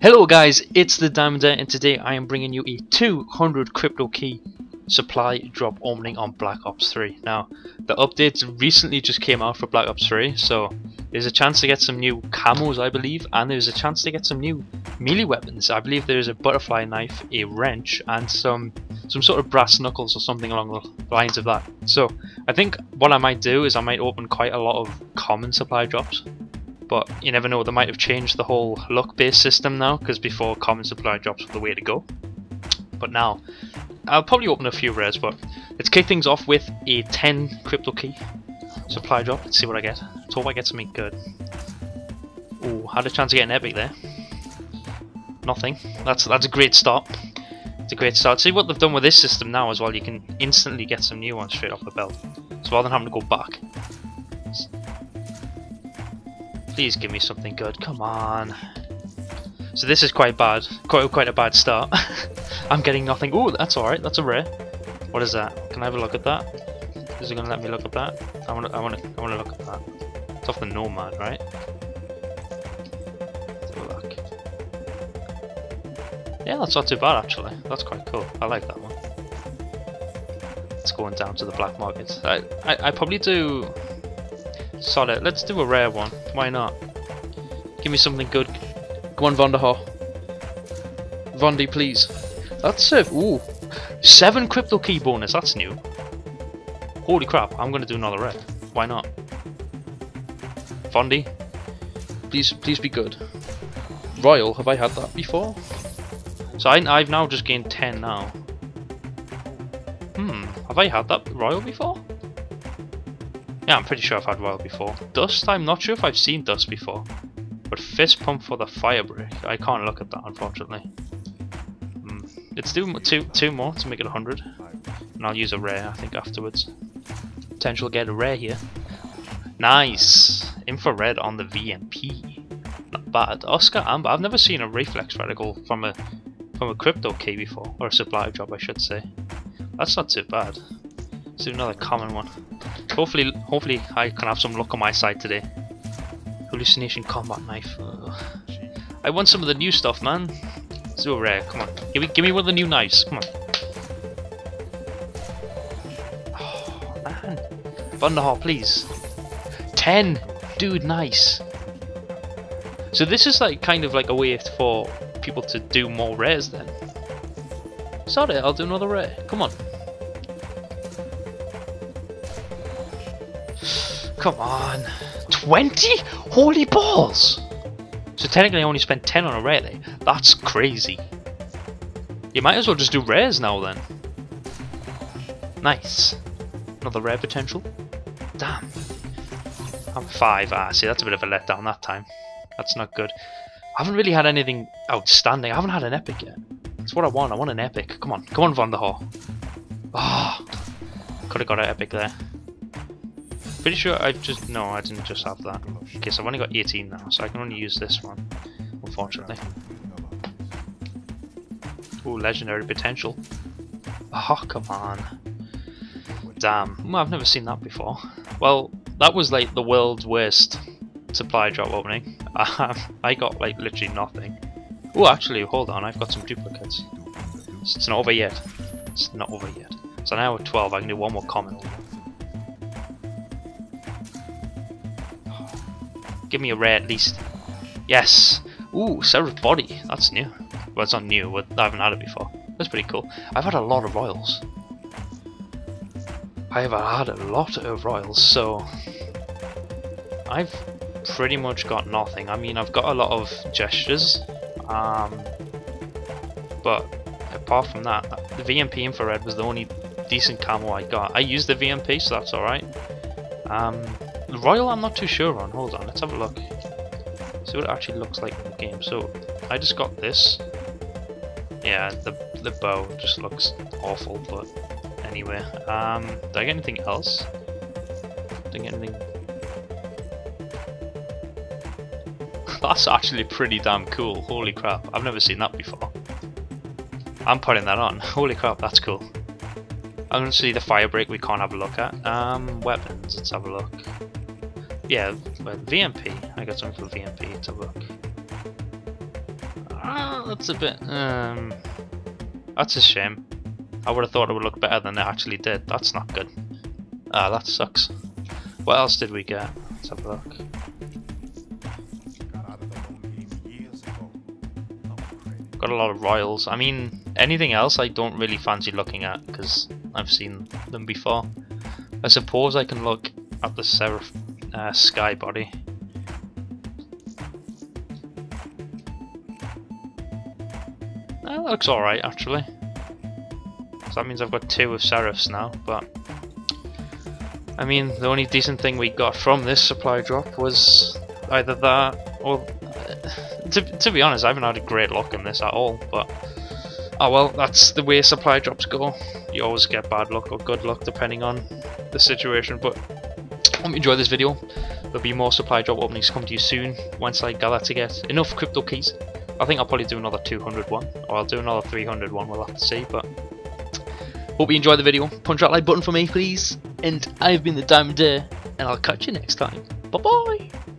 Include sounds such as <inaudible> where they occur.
Hello guys, it's the Diamond and today I am bringing you a 200 crypto key supply drop opening on Black Ops 3. Now, the updates recently just came out for Black Ops 3, so there's a chance to get some new camos I believe, and there's a chance to get some new melee weapons. I believe there's a butterfly knife, a wrench, and some some sort of brass knuckles or something along the lines of that. So, I think what I might do is I might open quite a lot of common supply drops but you never know, they might have changed the whole luck based system now, because before common supply drops were the way to go. But now, I'll probably open a few rares, but let's kick things off with a 10 crypto key supply drop. Let's see what I get. Let's hope I get something good. Oh, had a chance to get an epic there. Nothing. That's that's a great start. It's a great start. See what they've done with this system now as well. You can instantly get some new ones straight off the belt. So rather than having to go back, Please give me something good, come on. So this is quite bad, quite quite a bad start. <laughs> I'm getting nothing. Oh, that's alright, that's a rare. What is that? Can I have a look at that? Is it gonna let me look at that? I wanna I wanna I wanna look at that. It's off the Nomad, right? Look. Yeah, that's not too bad actually. That's quite cool. I like that one. It's going down to the black market. I, I, I probably do Solid. Let's do a rare one. Why not? Give me something good. Come on, Vonderhaar. Vondi, please. That's it. Ooh. Seven crypto key bonus. That's new. Holy crap. I'm going to do another rare. Why not? Vondi. Please, please be good. Royal. Have I had that before? So I, I've now just gained 10 now. Hmm. Have I had that Royal before? Yeah, I'm pretty sure I've had Royal before. Dust, I'm not sure if I've seen Dust before. But Fist Pump for the Firebreak, I can't look at that unfortunately. Mm. Let's do two, two more to make it 100. And I'll use a rare, I think, afterwards. Potential get a rare here. Nice! Infrared on the VMP. Not bad. Oscar Amber, I've never seen a reflex reticle from a from a crypto key before, or a supply drop I should say. That's not too bad. Let's another common one. Hopefully, hopefully I can have some luck on my side today. Hallucination combat knife. Ugh. I want some of the new stuff, man. So rare. Come on, give me, give me one of the new knives. Come on. Oh man, Vonderhaar, please. Ten, dude, nice. So this is like kind of like a way for people to do more rares then. Sorry, I'll do another rare. Come on. Come on. 20? Holy balls! So technically I only spent 10 on a rare there. That's crazy. You might as well just do rares now then. Nice. Another rare potential. Damn. I'm 5. Ah, see, that's a bit of a letdown that time. That's not good. I haven't really had anything outstanding. I haven't had an epic yet. That's what I want. I want an epic. Come on. Come on, Van der. Ah. Oh, could have got an epic there. Pretty sure I've just... No, I didn't just have that. Okay, so I've only got 18 now, so I can only use this one, unfortunately. Oh, legendary potential. Oh, come on. Damn. Well, I've never seen that before. Well, that was like the world's worst supply drop opening. <laughs> Um, I got like literally nothing. Oh, actually, hold on, I've got some duplicates. It's not over yet. It's not over yet. So now at 12, I can do one more comment. Give me a rare at least. Yes! Ooh, Seraph Body. That's new. Well, it's not new, but I haven't had it before. That's pretty cool. I've had a lot of Royals. I have had a lot of Royals, so... I've pretty much got nothing. I mean, I've got a lot of gestures, um, but apart from that, the VMP infrared was the only decent camo I got. I used the VMP, so that's alright. Um, Royal I'm not too sure on. Hold on, let's have a look. See what it actually looks like in the game. So, I just got this. Yeah, the, the bow just looks awful, but anyway. Um, did I get anything else? Did I get anything... <laughs> That's actually pretty damn cool. Holy crap, I've never seen that before. I'm putting that on. <laughs> Holy crap, that's cool. I'm to see the Firebreak we can't have a look at. Um, weapons, let's have a look. Yeah, VMP. I got something for VMP. A look. that's a bit, um, that's a shame. I would have thought it would look better than it actually did. That's not good. Ah, that sucks. What else did we get? Let's have a look. Got a lot of royals. I mean, anything else I don't really fancy looking at because I've seen them before. I suppose I can look at the Seraph uh, Sky body. That looks alright actually. So that means I've got two of Seraphs now, but I mean the only decent thing we got from this supply drop was either that or to, to be honest I haven't had a great luck in this at all, but oh well that's the way supply drops go. You always get bad luck or good luck depending on the situation, but hope you enjoyed this video. There'll be more supply drop openings come to you soon once I gather to get enough crypto keys. I think I'll probably do another 200 one, or I'll do another 300 one, we'll have to see, but hope you enjoyed the video. Punch that like button for me, please. And I've been the Diamondaire, and I'll catch you next time. Bye bye!